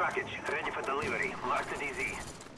package, ready for delivery. Mark the DZ.